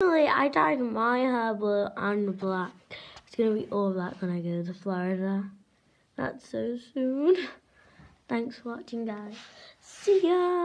Finally, I dyed my hair blue and black. It's going to be all black when I go to Florida. That's so soon. Thanks for watching, guys. See ya!